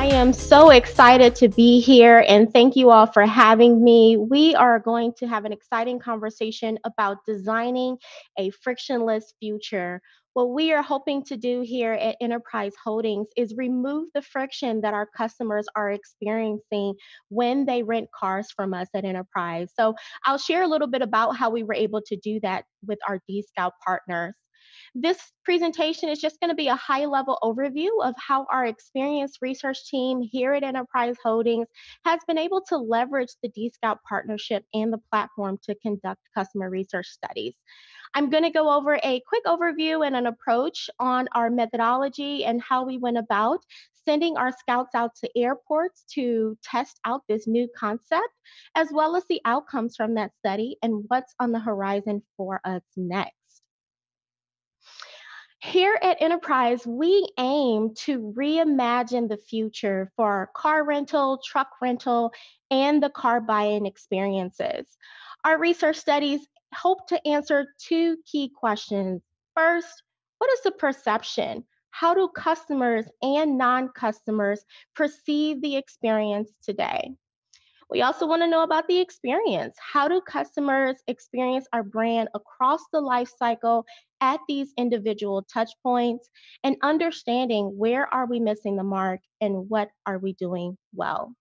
I am so excited to be here and thank you all for having me. We are going to have an exciting conversation about designing a frictionless future. What we are hoping to do here at Enterprise Holdings is remove the friction that our customers are experiencing when they rent cars from us at Enterprise. So, I'll share a little bit about how we were able to do that with our dscout partners. This presentation is just going to be a high level overview of how our experienced research team here at Enterprise Holdings has been able to leverage the DScout partnership and the platform to conduct customer research studies. I'm going to go over a quick overview and an approach on our methodology and how we went about sending our scouts out to airports to test out this new concept, as well as the outcomes from that study and what's on the horizon for us next. Here at Enterprise, we aim to reimagine the future for car rental, truck rental, and the car buying experiences. Our research studies hope to answer two key questions. First, what is the perception? How do customers and non customers perceive the experience today? We also want to know about the experience. How do customers experience our brand across the life cycle at these individual touch points and understanding where are we missing the mark and what are we doing well?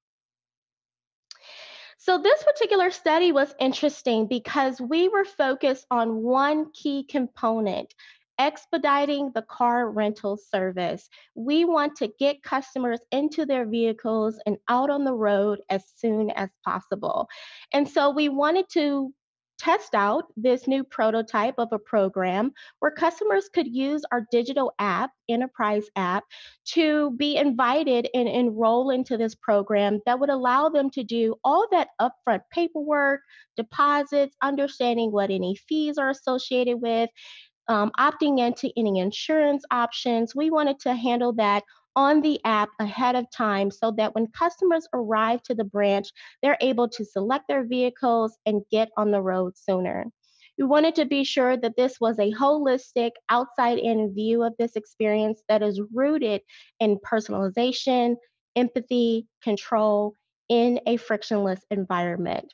So, this particular study was interesting because we were focused on one key component expediting the car rental service. We want to get customers into their vehicles and out on the road as soon as possible. And so we wanted to test out this new prototype of a program where customers could use our digital app, enterprise app, to be invited and enroll into this program that would allow them to do all that upfront paperwork, deposits, understanding what any fees are associated with, um, opting into any insurance options. We wanted to handle that on the app ahead of time so that when customers arrive to the branch, they're able to select their vehicles and get on the road sooner. We wanted to be sure that this was a holistic, outside in view of this experience that is rooted in personalization, empathy, control in a frictionless environment.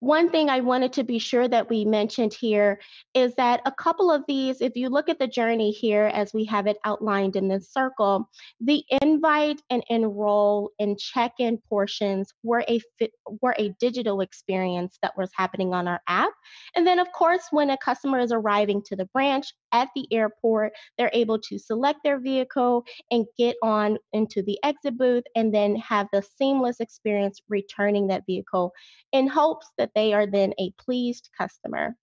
One thing I wanted to be sure that we mentioned here is that a couple of these, if you look at the journey here as we have it outlined in this circle, the invite and enroll and check-in portions were a were a digital experience that was happening on our app. And then of course, when a customer is arriving to the branch at the airport, they're able to select their vehicle and get on into the exit booth and then have the seamless experience returning that vehicle in hopes that they are then a pleased customer.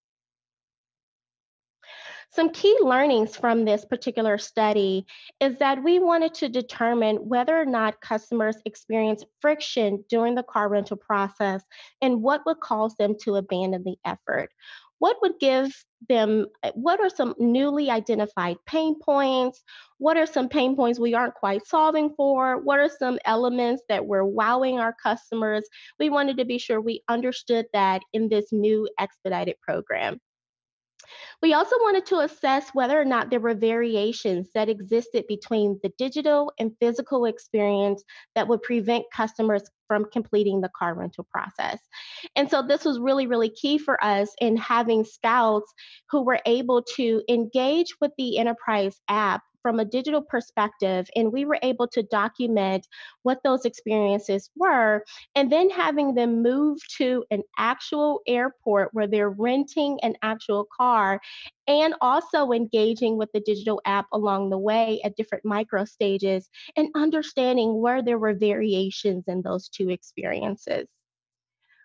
Some key learnings from this particular study is that we wanted to determine whether or not customers experience friction during the car rental process and what would cause them to abandon the effort what would give them eh, what are some newly identified pain points? What are some pain points we aren't quite solving for? What are some elements that we're wowing our customers? We wanted to be sure we understood that in this new expedited program we also wanted to assess whether or not there were variations that existed between the digital and physical experience that would prevent customers from completing the car rental process. And so this was really, really key for us in having scouts who were able to engage with the enterprise app from a digital perspective and we were able to document what those experiences were and then having them move to an actual airport where they're renting an actual car and also engaging with the digital app along the way at different micro stages and understanding where there were variations in those two experiences.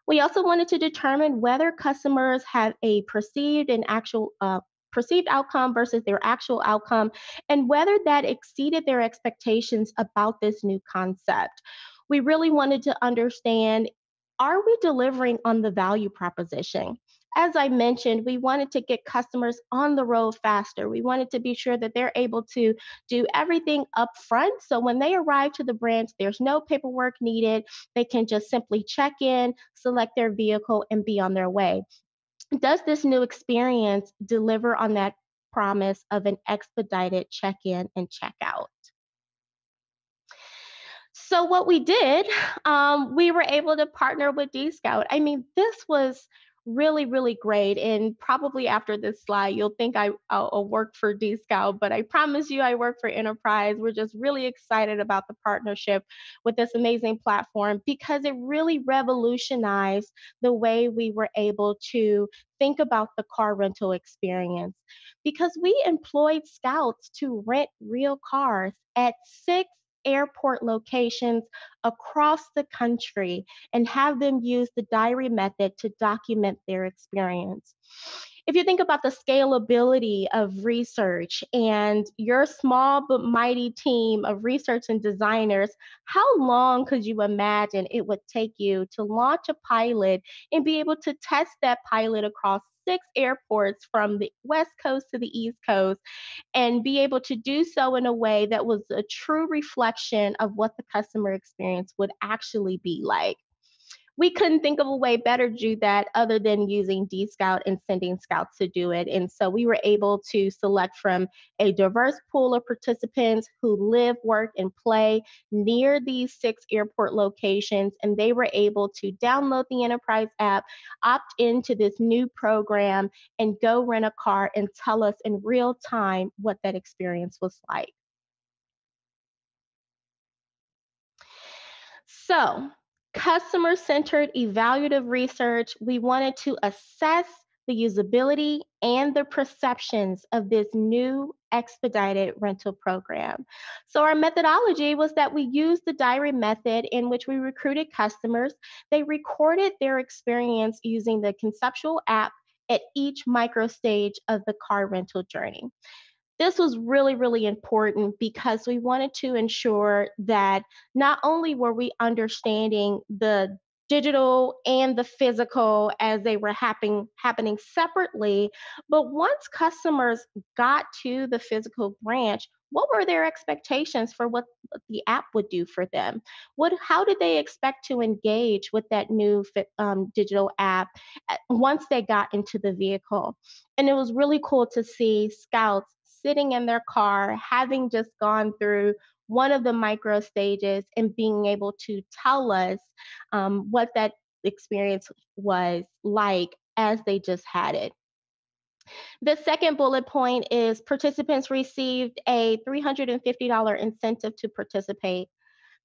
We also wanted to determine whether customers have a perceived and actual uh, perceived outcome versus their actual outcome, and whether that exceeded their expectations about this new concept. We really wanted to understand are we delivering on the value proposition? As I mentioned, we wanted to get customers on the road faster. We wanted to be sure that they're able to do everything up front. So when they arrive to the branch, there's no paperwork needed. They can just simply check in, select their vehicle, and be on their way. Does this new experience deliver on that promise of an expedited check in and check out? So what we did, um, we were able to partner with dscout. I mean, this was really, really great. And probably after this slide, you'll think I, I'll, I'll work for dscout, but I promise you I work for Enterprise. We're just really excited about the partnership with this amazing platform because it really revolutionized the way we were able to think about the car rental experience because we employed scouts to rent real cars at six airport locations across the country and have them use the diary method to document their experience. If you think about the scalability of research and your small but mighty team of research and designers, how long could you imagine it would take you to launch a pilot and be able to test that pilot across six airports from the West Coast to the East Coast and be able to do so in a way that was a true reflection of what the customer experience would actually be like we couldn't think of a way better to do that other than using dscout and sending scouts to do it. And so we were able to select from a diverse pool of participants who live, work, and play near these six airport locations. And they were able to download the Enterprise app, opt into this new program, and go rent a car and tell us in real time what that experience was like. So, customer centered evaluative research, we wanted to assess the usability and the perceptions of this new expedited rental program. So, our methodology was that we used the diary method in which we recruited customers. They recorded their experience using the conceptual app at each micro stage of the car rental journey this was really, really important because we wanted to ensure that not only were we understanding the digital and the physical as they were happening happening separately but once customers got to the physical branch what were their expectations for what the app would do for them? What how did they expect to engage with that new um, digital app eh, once they got into the vehicle? And it was really cool to see scouts sitting in their car, having just gone through one of the micro stages and being able to tell us um, what that experience was like as they just had it. The second bullet point is participants received a $350 incentive to participate.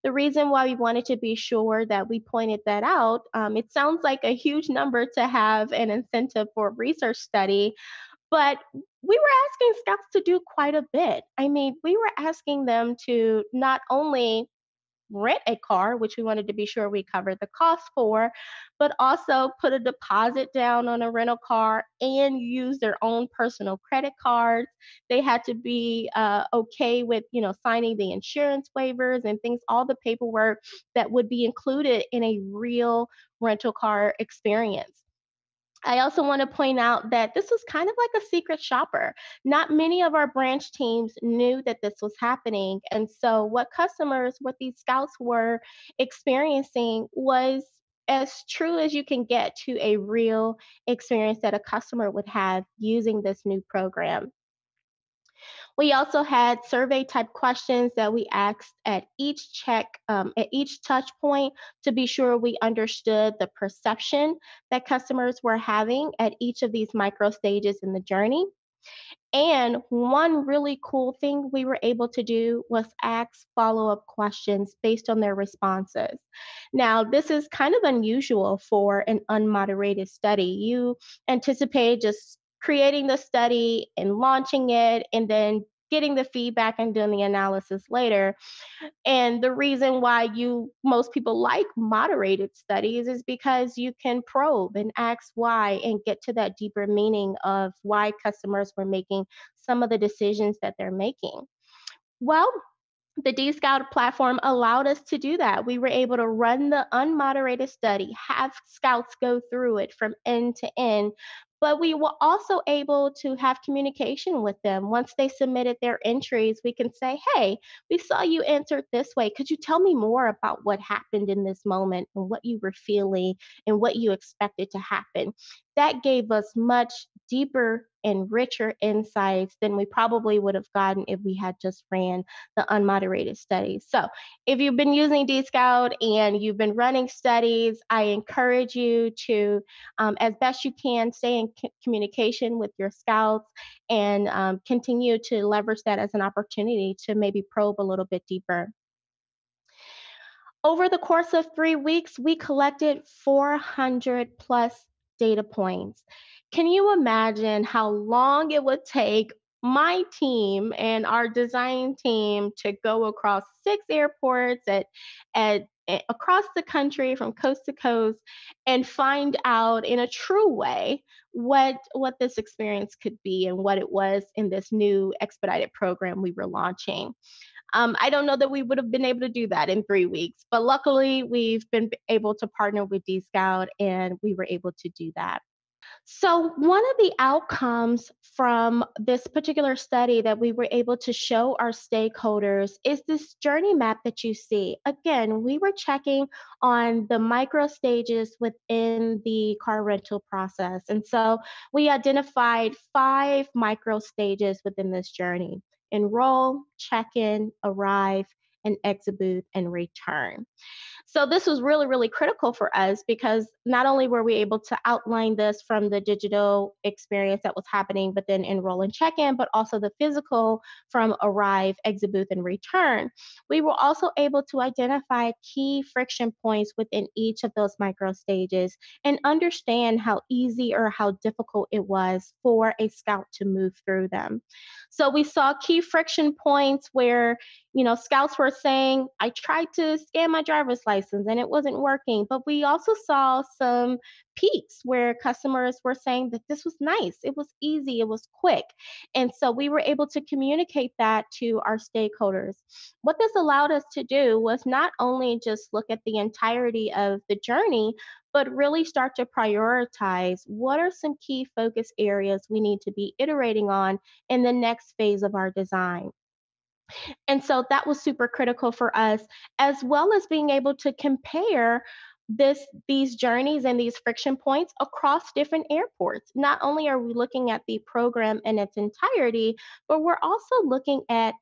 The reason why we wanted to be sure that we pointed that out, um, it sounds like a huge number to have an incentive for a research study, but we were asking scouts to do quite a bit. I mean, we were asking them to not only rent a car, which we wanted to be sure we covered the cost for, but also put a deposit down on a rental car and use their own personal credit cards. They had to be uh, okay with, you know, signing the insurance waivers and things, all the paperwork that would be included in a real rental car experience. I also want to point out that this was kind of like a secret shopper. Not many of our branch teams knew that this was happening. And so, what customers, what these scouts were experiencing was as true as you can get to a real experience that a customer would have using this new program. We also had survey type questions that we asked at each check, um, at each touch point to be sure we understood the perception that customers were having at each of these micro stages in the journey. And one really cool thing we were able to do was ask follow up questions based on their responses. Now, this is kind of unusual for an unmoderated study. You anticipate just creating the study and launching it and then getting the feedback and doing the analysis later. And the reason why you most people like moderated studies is because you can probe and ask why and get to that deeper meaning of why customers were making some of the decisions that they're making. Well, the dscout platform allowed us to do that. We were able to run the unmoderated study, have scouts go through it from end to end, but we were also able to have communication with them. Once they submitted their entries, we can say, hey, we saw you answered this way. Could you tell me more about what happened in this moment and what you were feeling and what you expected to happen? That gave us much deeper and richer insights than we probably would have gotten if we had just ran the unmoderated studies. So, if you've been using DScout and you've been running studies, I encourage you to, um, as best you can, stay in c- communication with your scouts and um, continue to leverage that as an opportunity to maybe probe a little bit deeper. Over the course of three weeks, we collected 400 plus data points. Can you imagine how long it would take my team and our design team to go across six airports at, at, at across the country from coast to coast and find out in a true way what what this experience could be and what it was in this new expedited program we were launching um, I don't know that we would have been able to do that in three weeks, but luckily we've been able to partner with DScout and we were able to do that. So, one of the outcomes from this particular study that we were able to show our stakeholders is this journey map that you see. Again, we were checking on the micro stages within the car rental process. And so we identified five micro stages within this journey enroll, check in, arrive, and exit booth and return. So this was really, really critical for us because not only were we able to outline this from the digital experience that was happening, but then enroll and check in, but also the physical from arrive, exit booth, and return. We were also able to identify key friction points within each of those micro stages and understand how easy or how difficult it was for a scout to move through them. So we saw key friction points where you know, scouts were saying, I tried to scan my driver's license and it wasn't working. But we also saw some peaks where customers were saying that this was nice, it was easy, it was quick. And so we were able to communicate that to our stakeholders. What this allowed us to do was not only just look at the entirety of the journey, but really start to prioritize what are some key focus areas we need to be iterating on in the next phase of our design. And so that was super critical for us, as well as being able to compare this these journeys and these friction points across different airports. Not only are we looking at the program in its entirety, but we're also looking at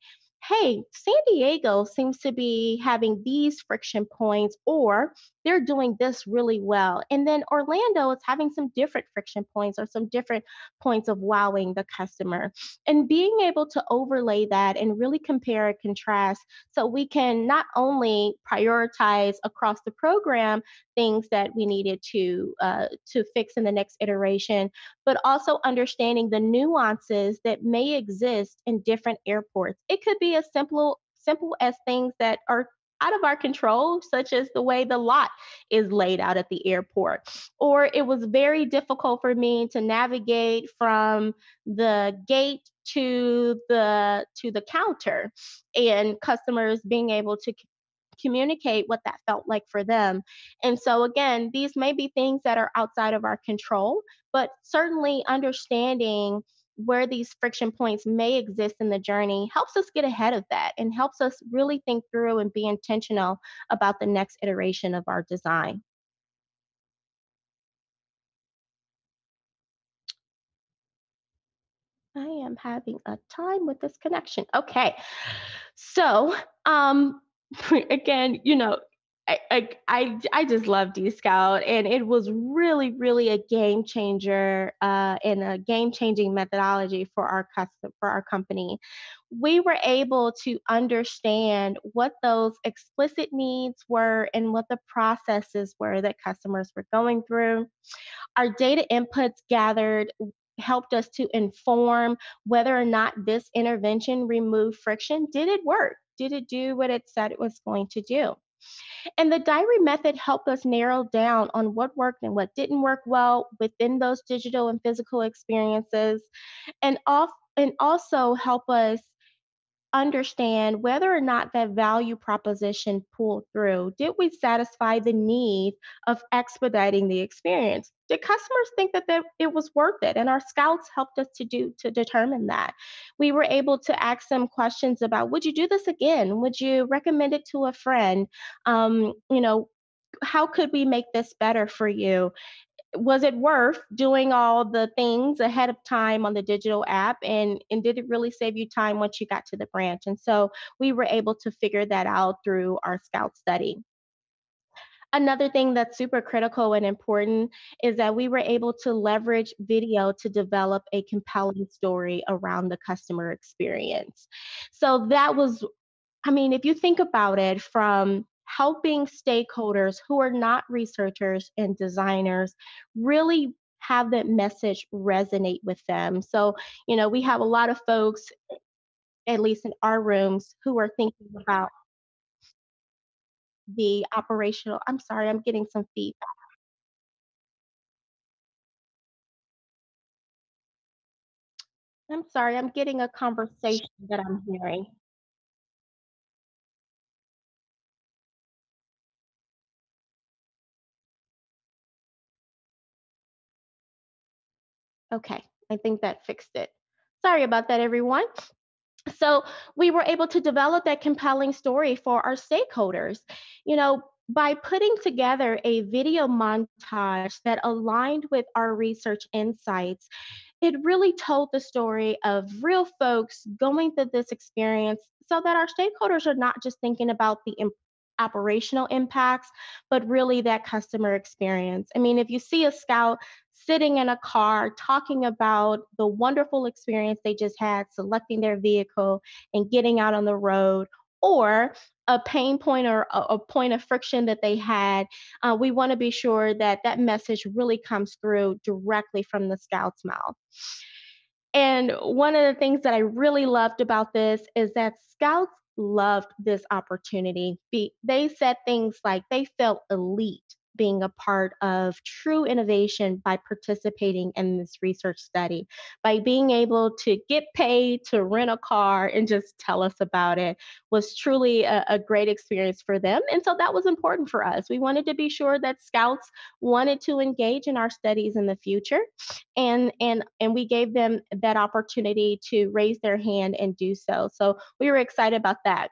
hey, San Diego seems to be having these friction points, or they're doing this really well. And then Orlando is having some different friction points or some different points of wowing the customer. And being able to overlay that and really compare and contrast so we can not only prioritize across the program things that we needed to uh, to fix in the next iteration, but also understanding the nuances that may exist in different airports. It could be as simple simple as things that are out of our control, such as the way the lot is laid out at the airport. Or it was very difficult for me to navigate from the gate to the to the counter and customers being able to communicate what that felt like for them. And so, again, these may be things that are outside of our control, but certainly understanding where these friction points may exist in the journey helps us get ahead of that and helps us really think through and be intentional about the next iteration of our design. I am having a time with this connection. Okay. So, um, again, you know, I, I, I just love DScout, and it was really, really a game changer uh, and a game changing methodology for our custom for our company. We were able to understand what those explicit needs were and what the processes were that customers were going through. Our data inputs gathered helped us to inform whether or not this intervention removed friction. Did it work? Did it do what it said it was going to do? And the diary method helped us narrow down on what worked and what didn't work well within those digital and physical experiences, and off and also help us understand whether or not that value proposition pulled through. Did we satisfy the need of expediting the experience? Did customers think that it was worth it? And our scouts helped us to do to determine that. We were able to ask them questions about would you do this again? Would you recommend it to a friend? Um, you know, how could we make this better for you? Was it worth doing all the things ahead of time on the digital app? And and did it really save you time once you got to the branch? And so we were able to figure that out through our scout study. Another thing that's super critical and important is that we were able to leverage video to develop a compelling story around the customer experience. So that was, I mean, if you think about it from helping stakeholders who are not researchers and designers really have that message resonate with them. So, you know, we have a lot of folks, at least in our rooms, who are thinking about the operational I'm sorry, I'm getting some feedback. I'm sorry, I'm getting a conversation that I'm hearing. Okay, I think that fixed it. Sorry about that, everyone. So we were able to develop that compelling story for our stakeholders. You know, by putting together a video montage that aligned with our research insights, it really told the story of real folks going through this experience so that our stakeholders are not just thinking about the operational impacts, but really that customer experience. I mean, if you see a scout sitting in a car talking about the wonderful experience they just had selecting their vehicle and getting out on the road, or a pain point or a, a point of friction that they had, uh, we want to be sure that that message really comes through directly from the scout's mouth. And one of the things that I really loved about this is that scouts loved this opportunity. They said things like they felt elite being a part of true innovation by participating in this research study, by being able to get paid to rent a car and just tell us about it was truly a, a great experience for them. And so that was important for us. We wanted to be sure that scouts wanted to engage in our studies in the future and and and we gave them that opportunity to raise their hand and do so. So we were excited about that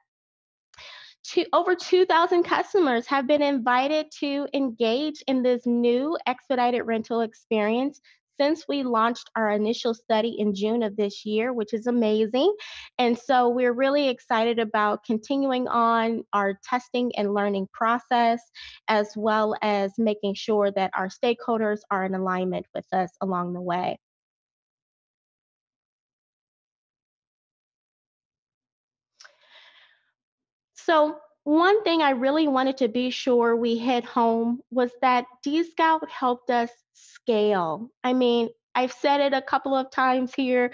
over 2,000 customers have been invited to engage in this new expedited rental experience since we launched our initial study in June of this year, which is amazing. And so we're really excited about continuing on our testing and learning process, as well as making sure that our stakeholders are in alignment with us along the way. So, one thing I really wanted to be sure we hit home was that dscout helped us scale. I mean, I've said it a couple of times here.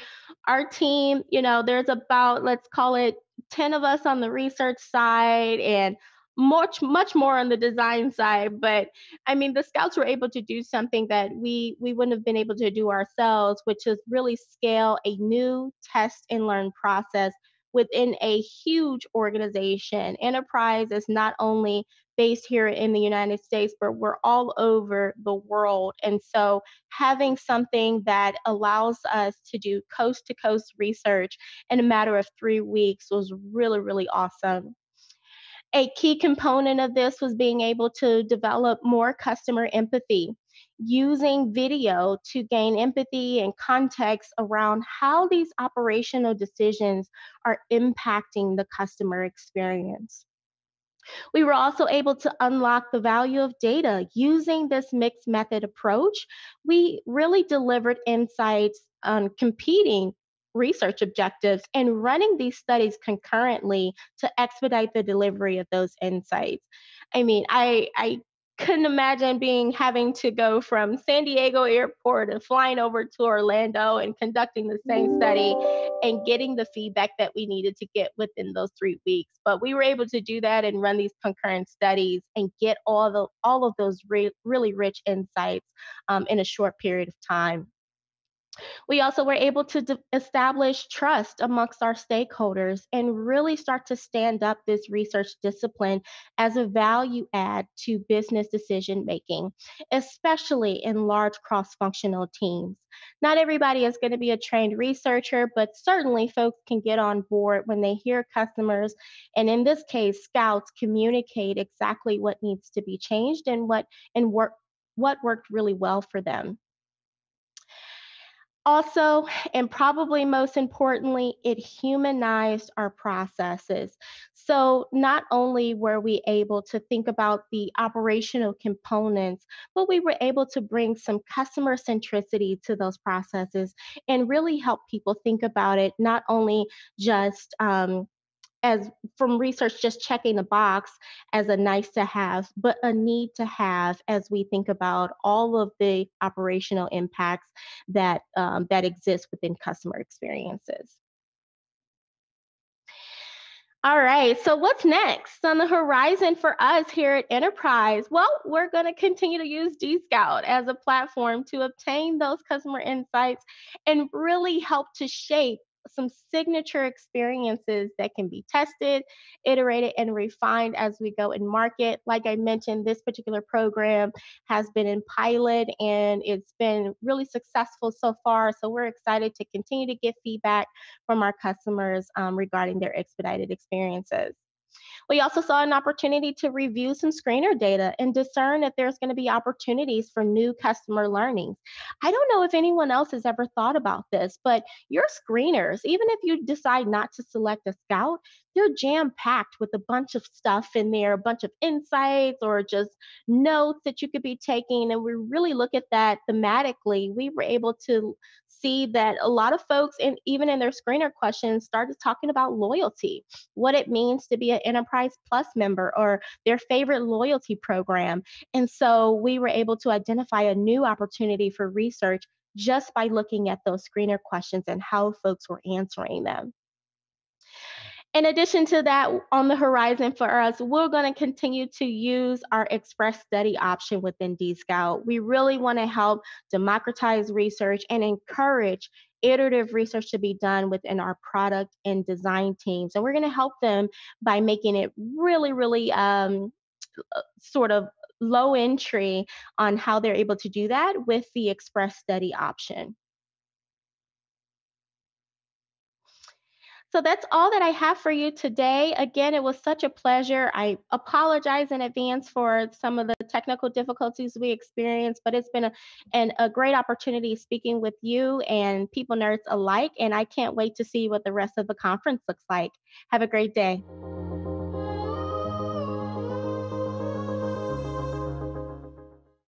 Our team, you know, there's about, let's call it 10 of us on the research side and much much more on the design side but i mean the scouts were able to do something that we we wouldn't have been able to do ourselves which is really scale a new test and learn process within a huge organization. Enterprise is not only based here in the United States, but we're all over the world. And so having something that allows us to do coast to coast research in a matter of three weeks was really, really awesome. A key component of this was being able to develop more customer empathy, using video to gain empathy and context around how these operational decisions are impacting the customer experience. We were also able to unlock the value of data using this mixed method approach. We really delivered insights on competing research objectives and running these studies concurrently to expedite the delivery of those insights. I mean, I I couldn't imagine being having to go from San Diego airport and flying over to Orlando and conducting the same study and getting the feedback that we needed to get within those three weeks. But we were able to do that and run these concurrent studies and get all the all of those re- really rich insights um, in a short period of time. We also were able to establish trust amongst our stakeholders and really start to stand up this research discipline as a value add to business decision making, especially in large cross functional teams. Not everybody is going to be a trained researcher, but certainly folks can get on board when they hear customers, and in this case, scouts communicate exactly what needs to be changed and what and work what worked really well for them. Also, and probably most importantly, it humanized our processes. So, not only were we able to think about the operational components, but we were able to bring some customer centricity to those processes and really help people think about it, not only just um, as from research just checking the box as a nice to have, but a need to have as we think about all of the operational impacts that um, that exist within customer experiences. All right, so what's next on the horizon for us here at Enterprise? Well, we're going to continue to use dscout as a platform to obtain those customer insights and really help to shape some signature experiences that can be tested, iterated, and refined as we go in market. Like I mentioned, this particular program has been in pilot and it's been really successful so far. So we're excited to continue to get feedback from our customers um, regarding their expedited experiences. We also saw an opportunity to review some screener data and discern if there's going to be opportunities for new customer learnings. I don't know if anyone else has ever thought about this, but your screeners, even if you decide not to select a scout, they're jam packed with a bunch of stuff in there, a bunch of insights or just notes that you could be taking. And we really look at that thematically. We were able to see that a lot of folks, and even in their screener questions, started talking about loyalty, what it means to be an Enterprise Plus member, or their favorite loyalty program. And so we were able to identify a new opportunity for research just by looking at those screener questions and how folks were answering them. In addition to that, on the horizon for us, we're going to continue to use our express study option within DScout. We really want to help democratize research and encourage iterative research to be done within our product and design teams. And we're going to help them by making it really, really um, uh, sort of low entry on how they're able to do that with the express study option. So that's all that I have for you today. Again, it was such a pleasure. I apologize in advance for some of the technical difficulties we experienced, but it's been a, an, a great opportunity speaking with you and people nerds alike. And I can't wait to see what the rest of the conference looks like. Have a great day.